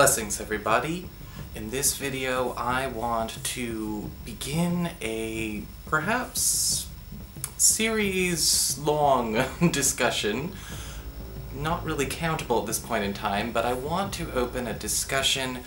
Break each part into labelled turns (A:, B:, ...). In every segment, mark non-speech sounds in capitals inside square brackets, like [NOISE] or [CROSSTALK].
A: Blessings everybody. In this video I want to begin a perhaps series long [LAUGHS] discussion. Not really countable at this point in time, but I want to open a discussion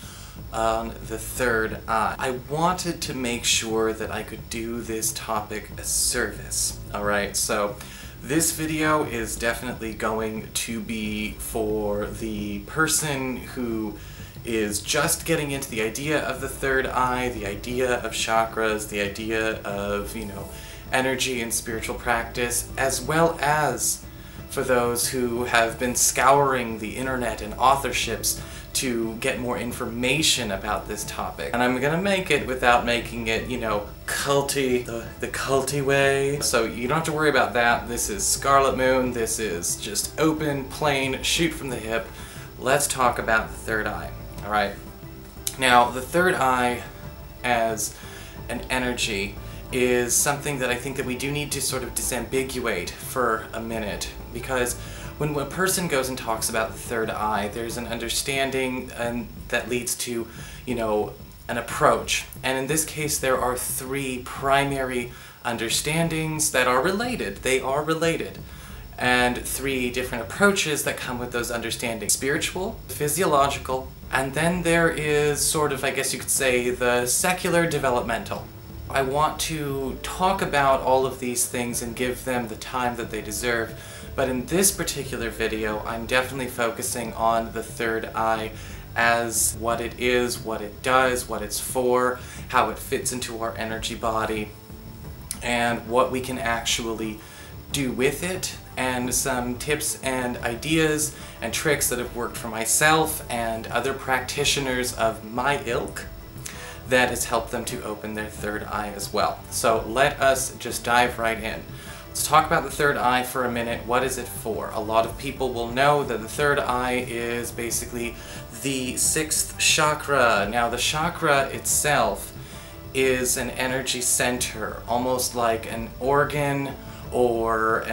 A: on the third eye. I wanted to make sure that I could do this topic a service. Alright, so this video is definitely going to be for the person who is just getting into the idea of the third eye, the idea of chakras, the idea of, you know, energy and spiritual practice, as well as for those who have been scouring the internet and authorships to get more information about this topic. And I'm gonna make it without making it, you know, culty, the, the culty way. So you don't have to worry about that. This is Scarlet Moon. This is just open, plain, shoot from the hip. Let's talk about the third eye, all right? Now, the third eye as an energy is something that I think that we do need to sort of disambiguate for a minute because when a person goes and talks about the third eye, there's an understanding and that leads to, you know, an approach. And in this case, there are three primary understandings that are related. They are related. And three different approaches that come with those understandings. Spiritual, physiological, and then there is sort of, I guess you could say, the secular developmental. I want to talk about all of these things and give them the time that they deserve but in this particular video, I'm definitely focusing on the third eye as what it is, what it does, what it's for, how it fits into our energy body, and what we can actually do with it, and some tips and ideas and tricks that have worked for myself and other practitioners of my ilk that has helped them to open their third eye as well. So let us just dive right in. Let's talk about the third eye for a minute. What is it for? A lot of people will know that the third eye is basically the sixth chakra. Now the chakra itself is an energy center, almost like an organ or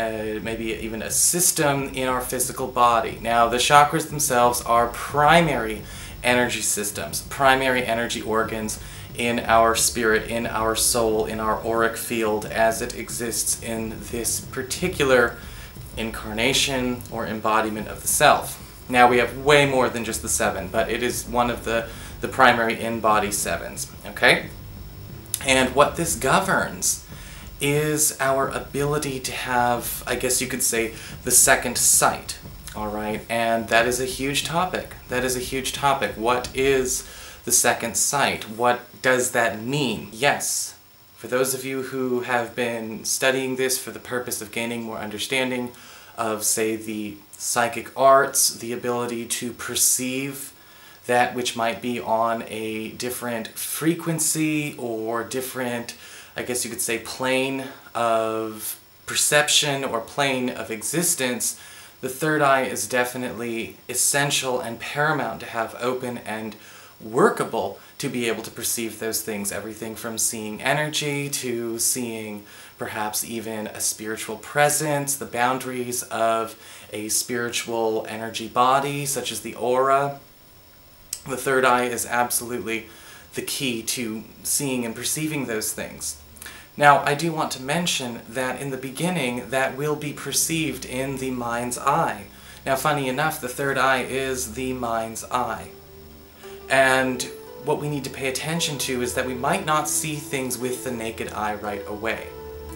A: maybe even a system in our physical body. Now the chakras themselves are primary energy systems, primary energy organs in our spirit, in our soul, in our auric field as it exists in this particular incarnation or embodiment of the self. Now we have way more than just the seven, but it is one of the, the primary in-body sevens, okay? And what this governs is our ability to have, I guess you could say, the second sight, all right? And that is a huge topic. That is a huge topic. What is the second sight? What does that mean? Yes, for those of you who have been studying this for the purpose of gaining more understanding of, say, the psychic arts, the ability to perceive that which might be on a different frequency or different, I guess you could say, plane of perception or plane of existence, the third eye is definitely essential and paramount to have open and workable to be able to perceive those things. Everything from seeing energy to seeing perhaps even a spiritual presence, the boundaries of a spiritual energy body, such as the aura. The third eye is absolutely the key to seeing and perceiving those things. Now, I do want to mention that in the beginning, that will be perceived in the mind's eye. Now, funny enough, the third eye is the mind's eye. And what we need to pay attention to is that we might not see things with the naked eye right away,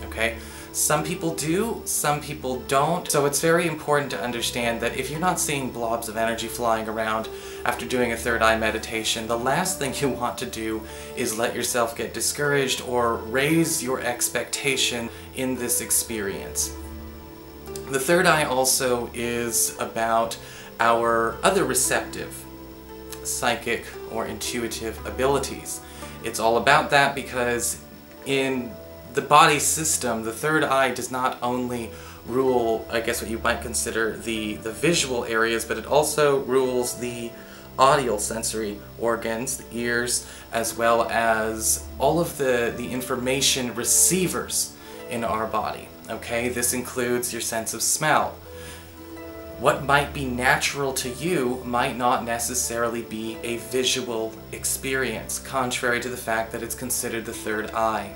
A: okay? Some people do, some people don't. So it's very important to understand that if you're not seeing blobs of energy flying around after doing a third eye meditation, the last thing [LAUGHS] you want to do is let yourself get discouraged or raise your expectation in this experience. The third eye also is about our other receptive psychic or intuitive abilities. It's all about that because in the body system, the third eye does not only rule, I guess what you might consider the, the visual areas, but it also rules the audio sensory organs, the ears, as well as all of the, the information receivers in our body. Okay, this includes your sense of smell, what might be natural to you might not necessarily be a visual experience, contrary to the fact that it's considered the third eye.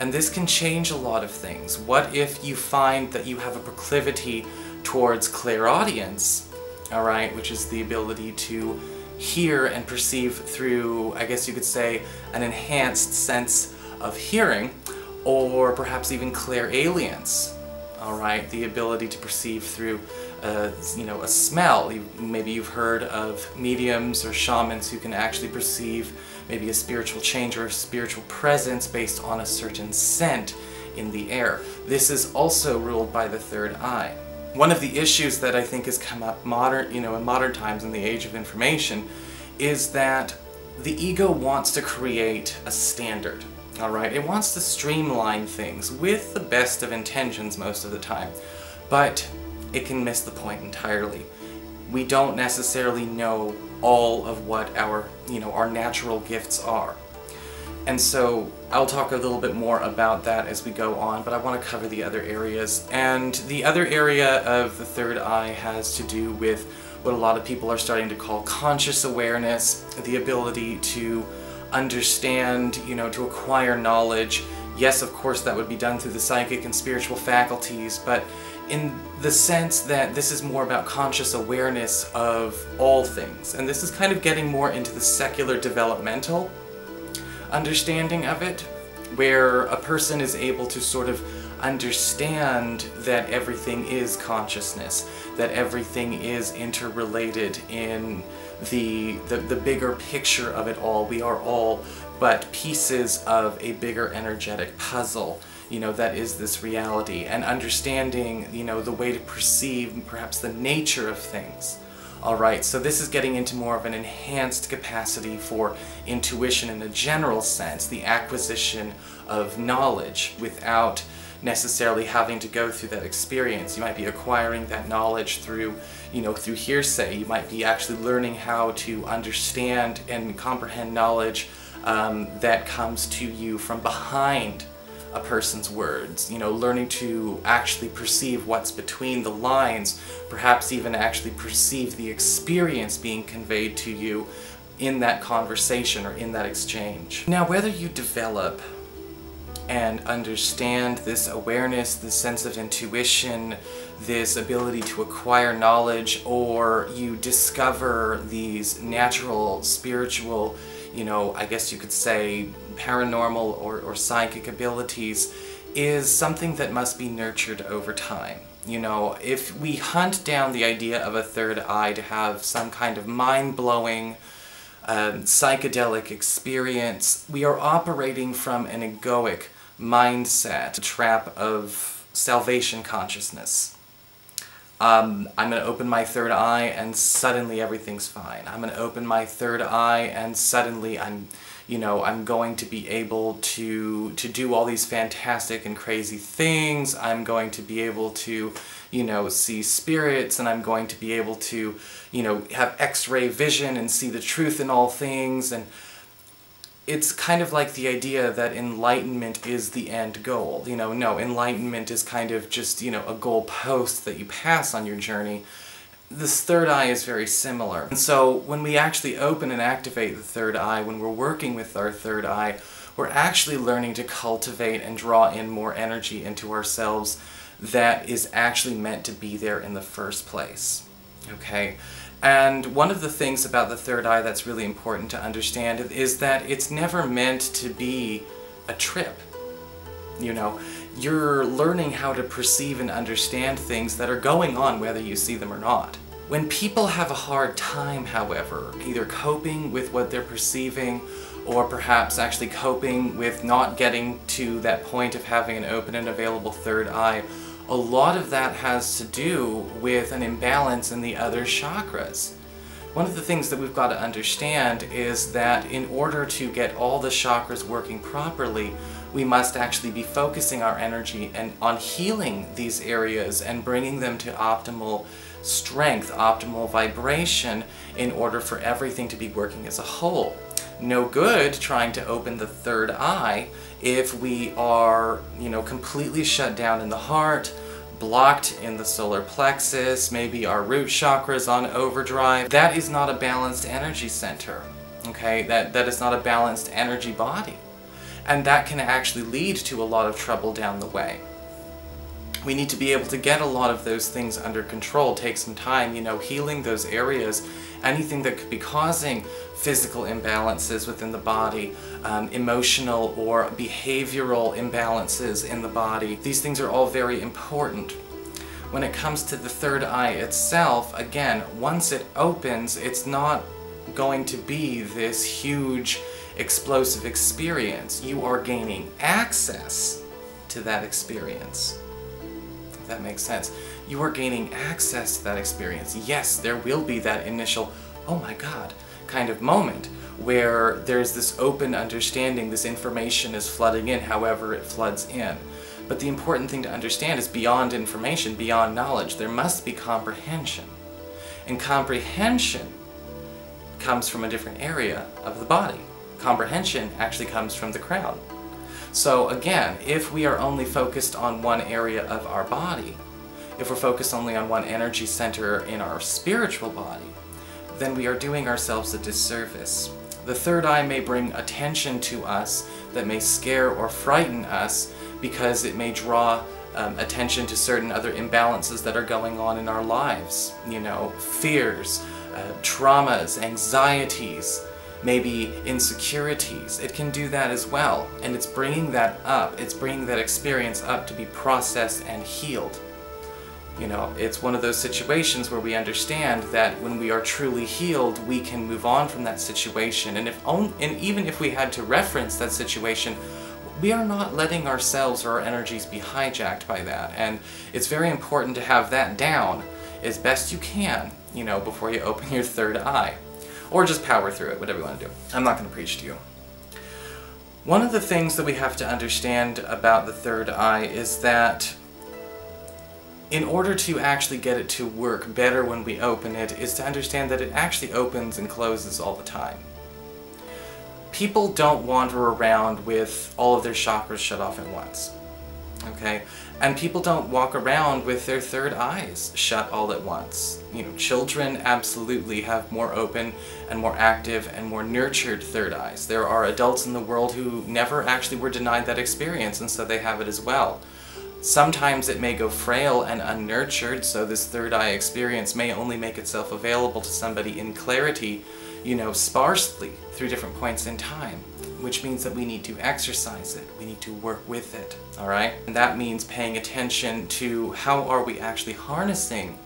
A: And this can change a lot of things. What if you find that you have a proclivity towards clairaudience, alright, which is the ability to hear and perceive through, I guess you could say, an enhanced sense of hearing, or perhaps even clairalience, alright, the ability to perceive through a, you know, a smell. You, maybe you've heard of mediums or shamans who can actually perceive maybe a spiritual change or a spiritual presence based on a certain scent in the air. This is also ruled by the third eye. One of the issues that I think has come up modern, you know, in modern times in the age of information is that the ego wants to create a standard. All right, it wants to streamline things with the best of intentions most of the time, but it can miss the point entirely. We don't necessarily know all of what our, you know, our natural gifts are. And so I'll talk a little bit more about that as we go on, but I want to cover the other areas. And the other area of the third eye has to do with what a lot of people are starting to call conscious awareness, the ability to understand, you know, to acquire knowledge. Yes, of course, that would be done through the psychic and spiritual faculties, but in the sense that this is more about conscious awareness of all things. And this is kind of getting more into the secular developmental understanding of it, where a person is able to sort of understand that everything is consciousness, that everything is interrelated in the, the, the bigger picture of it all. We are all but pieces of a bigger energetic puzzle you know, that is this reality, and understanding, you know, the way to perceive perhaps the nature of things. Alright, so this is getting into more of an enhanced capacity for intuition in a general sense, the acquisition of knowledge without necessarily having to go through that experience. You might be acquiring that knowledge through, you know, through hearsay. You might be actually learning how to understand and comprehend knowledge um, that comes to you from behind a person's words, you know, learning to actually perceive what's between the lines, perhaps even actually perceive the experience being conveyed to you in that conversation or in that exchange. Now, whether you develop and understand this awareness, this sense of intuition, this ability to acquire knowledge, or you discover these natural, spiritual, you know, I guess you could say paranormal or, or psychic abilities is something that must be nurtured over time. You know, if we hunt down the idea of a third eye to have some kind of mind-blowing, um, psychedelic experience, we are operating from an egoic mindset, a trap of salvation consciousness. Um, I'm going to open my third eye and suddenly everything's fine. I'm going to open my third eye and suddenly I'm, you know, I'm going to be able to, to do all these fantastic and crazy things. I'm going to be able to, you know, see spirits and I'm going to be able to, you know, have x-ray vision and see the truth in all things and it's kind of like the idea that enlightenment is the end goal. You know, no, enlightenment is kind of just, you know, a goal post that you pass on your journey. This third eye is very similar. And so when we actually open and activate the third eye, when we're working with our third eye, we're actually learning to cultivate and draw in more energy into ourselves that is actually meant to be there in the first place. Okay? And one of the things about the third eye that's really important to understand is that it's never meant to be a trip. You know, you're learning how to perceive and understand things that are going on whether you see them or not. When people have a hard time, however, either coping with what they're perceiving or perhaps actually coping with not getting to that point of having an open and available third eye, a lot of that has to do with an imbalance in the other chakras. One of the things that we've got to understand is that in order to get all the chakras working properly, we must actually be focusing our energy and on healing these areas and bringing them to optimal strength, optimal vibration in order for everything to be working as a whole. No good trying to open the third eye if we are, you know, completely shut down in the heart, blocked in the solar plexus, maybe our root chakra is on overdrive. That is not a balanced energy center, okay? That, that is not a balanced energy body. And that can actually lead to a lot of trouble down the way. We need to be able to get a lot of those things under control, take some time, you know, healing those areas, anything that could be causing physical imbalances within the body, um, emotional or behavioral imbalances in the body. These things are all very important. When it comes to the third eye itself, again, once it opens, it's not going to be this huge explosive experience. You are gaining access to that experience. If that makes sense. You are gaining access to that experience. Yes, there will be that initial, oh my god, kind of moment where there's this open understanding, this information is flooding in however it floods in. But the important thing to understand is beyond information, beyond knowledge, there must be comprehension. And comprehension comes from a different area of the body. Comprehension actually comes from the crown. So again, if we are only focused on one area of our body, if we're focused only on one energy center in our spiritual body, then we are doing ourselves a disservice. The third eye may bring attention to us that may scare or frighten us because it may draw um, attention to certain other imbalances that are going on in our lives. You know, fears, uh, traumas, anxieties, maybe insecurities. It can do that as well. And it's bringing that up, it's bringing that experience up to be processed and healed. You know, it's one of those situations where we understand that when we are truly healed, we can move on from that situation. And if only, and even if we had to reference that situation, we are not letting ourselves or our energies be hijacked by that. And it's very important to have that down as best you can, you know, before you open your third eye. Or just power through it, whatever you want to do. I'm not going to preach to you. One of the things that we have to understand about the third eye is that in order to actually get it to work better when we open it is to understand that it actually opens and closes all the time. People don't wander around with all of their chakras shut off at once. Okay? And people don't walk around with their third eyes shut all at once. You know, children absolutely have more open and more active and more nurtured third eyes. There are adults in the world who never actually were denied that experience and so they have it as well. Sometimes it may go frail and unnurtured, so this third eye experience may only make itself available to somebody in clarity, you know, sparsely through different points in time, which means that we need to exercise it, we need to work with it, alright? And that means paying attention to how are we actually harnessing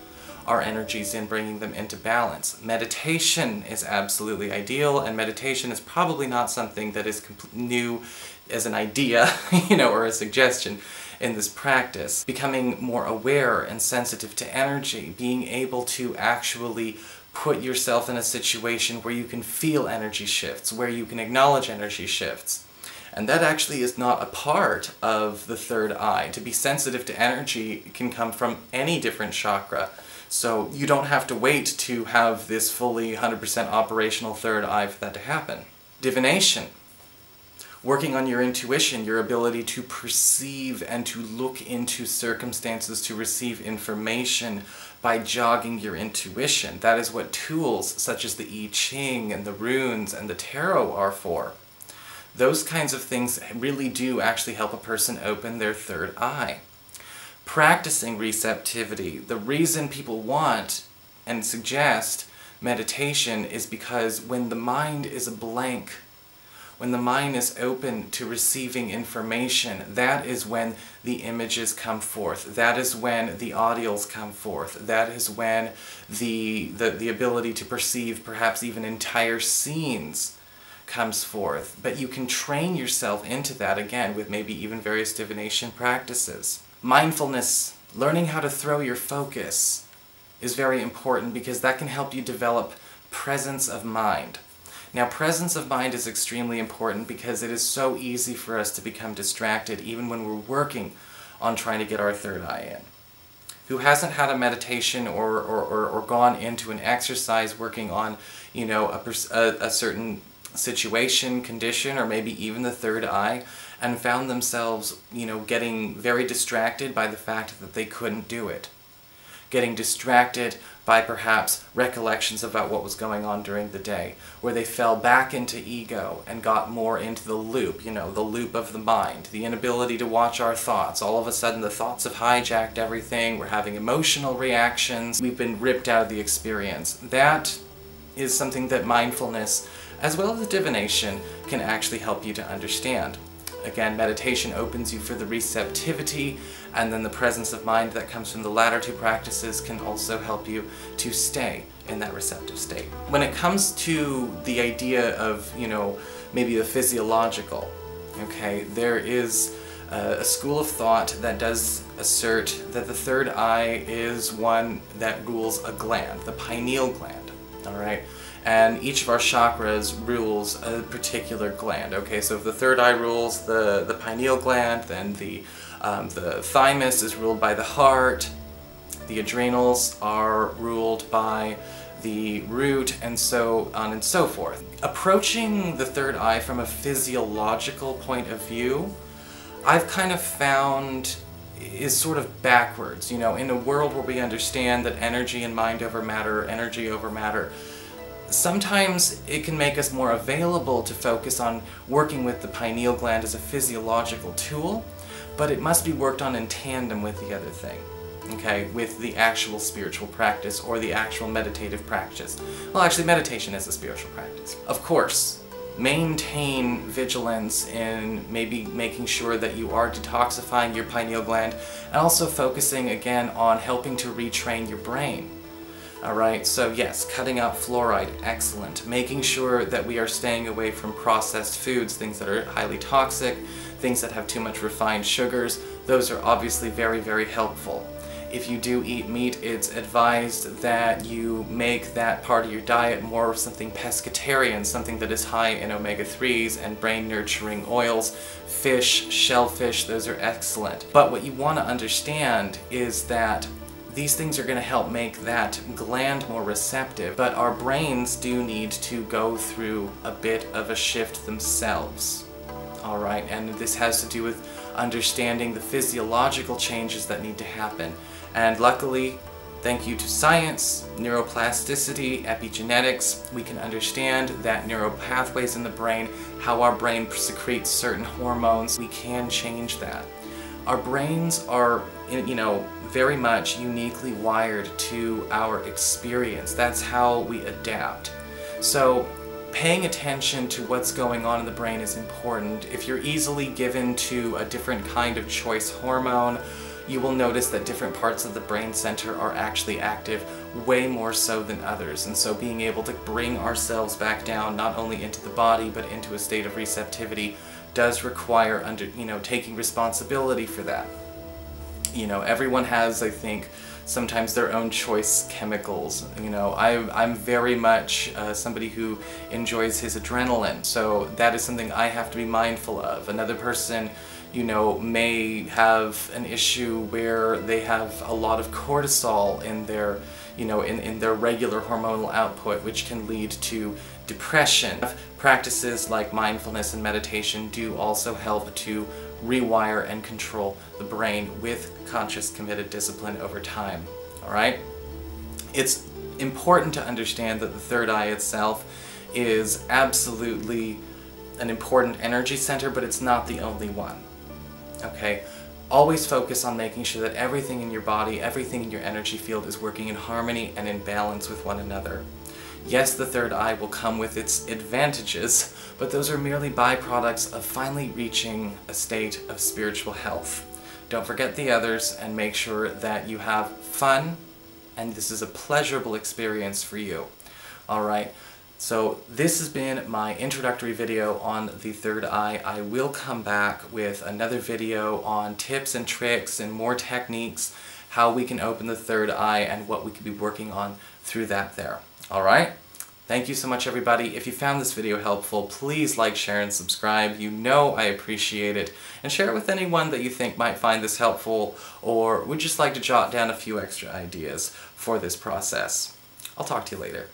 A: our energies and bringing them into balance. Meditation is absolutely ideal, and meditation is probably not something that is new as an idea, [LAUGHS] you know, or a suggestion in this practice. Becoming more aware and sensitive to energy, being able to actually put yourself in a situation where you can feel energy shifts, where you can acknowledge energy shifts. And that actually is not a part of the third eye. To be sensitive to energy can come from any different chakra. So you don't have to wait to have this fully 100% operational third eye for that to happen. Divination working on your intuition, your ability to perceive and to look into circumstances, to receive information by jogging your intuition. That is what tools such as the I Ching and the runes and the tarot are for. Those kinds of things really do actually help a person open their third eye. Practicing receptivity. The reason people want and suggest meditation is because when the mind is a blank when the mind is open to receiving information, that is when the images come forth. That is when the audios come forth. That is when the, the, the ability to perceive perhaps even entire scenes comes forth. But you can train yourself into that again with maybe even various divination practices. Mindfulness, learning how to throw your focus is very important because that can help you develop presence of mind. Now presence of mind is extremely important because it is so easy for us to become distracted even when we're working on trying to get our third eye in. Who hasn't had a meditation or, or, or, or gone into an exercise working on, you know, a, a, a certain situation, condition, or maybe even the third eye, and found themselves, you know, getting very distracted by the fact that they couldn't do it. Getting distracted by perhaps recollections about what was going on during the day, where they fell back into ego and got more into the loop, you know, the loop of the mind, the inability to watch our thoughts. All of a sudden the thoughts have hijacked everything, we're having emotional reactions, we've been ripped out of the experience. That is something that mindfulness, as well as divination, can actually help you to understand. Again, meditation opens you for the receptivity, and then the presence of mind that comes from the latter two practices can also help you to stay in that receptive state. When it comes to the idea of, you know, maybe the physiological, okay, there is uh, a school of thought that does assert that the third eye is one that rules a gland, the pineal gland, all right? And each of our chakras rules a particular gland. Okay, so if the third eye rules the, the pineal gland, then the, um, the thymus is ruled by the heart, the adrenals are ruled by the root, and so on and so forth. Approaching the third eye from a physiological point of view, I've kind of found is sort of backwards. You know, in a world where we understand that energy and mind over matter, energy over matter, sometimes it can make us more available to focus on working with the pineal gland as a physiological tool, but it must be worked on in tandem with the other thing, okay, with the actual spiritual practice or the actual meditative practice. Well, actually, meditation is a spiritual practice. Of course, maintain vigilance in maybe making sure that you are detoxifying your pineal gland and also focusing again on helping to retrain your brain Alright, so yes, cutting out fluoride, excellent. Making sure that we are staying away from processed foods, things that are highly toxic, things that have too much refined sugars, those are obviously very, very helpful. If you do eat meat, it's advised that you make that part of your diet more of something pescatarian, something that is high in omega-3s and brain-nurturing oils. Fish, shellfish, those are excellent. But what you want to understand is that these things are going to help make that gland more receptive, but our brains do need to go through a bit of a shift themselves. Alright, and this has to do with understanding the physiological changes that need to happen. And luckily, thank you to science, neuroplasticity, epigenetics, we can understand that neural pathways in the brain, how our brain secretes certain hormones, we can change that. Our brains are, you know, very much uniquely wired to our experience. That's how we adapt. So paying attention to what's going on in the brain is important. If you're easily given to a different kind of choice hormone, you will notice that different parts of the brain center are actually active way more so than others. And so being able to bring ourselves back down not only into the body but into a state of receptivity does require under you know taking responsibility for that. You know, everyone has, I think, sometimes their own choice chemicals. You know, I, I'm very much uh, somebody who enjoys his adrenaline, so that is something I have to be mindful of. Another person, you know, may have an issue where they have a lot of cortisol in their, you know, in, in their regular hormonal output, which can lead to depression. Practices like mindfulness and meditation do also help to rewire and control the brain with conscious committed discipline over time. Alright? It's important to understand that the third eye itself is absolutely an important energy center, but it's not the only one. Okay? Always focus on making sure that everything in your body, everything in your energy field is working in harmony and in balance with one another. Yes, the third eye will come with its advantages, but those are merely byproducts of finally reaching a state of spiritual health. Don't forget the others and make sure that you have fun and this is a pleasurable experience for you. Alright, so this has been my introductory video on the third eye. I will come back with another video on tips and tricks and more techniques, how we can open the third eye and what we could be working on through that there. Alright? Thank you so much everybody. If you found this video helpful, please like, share, and subscribe. You know I appreciate it. And share it with anyone that you think might find this helpful or would just like to jot down a few extra ideas for this process. I'll talk to you later.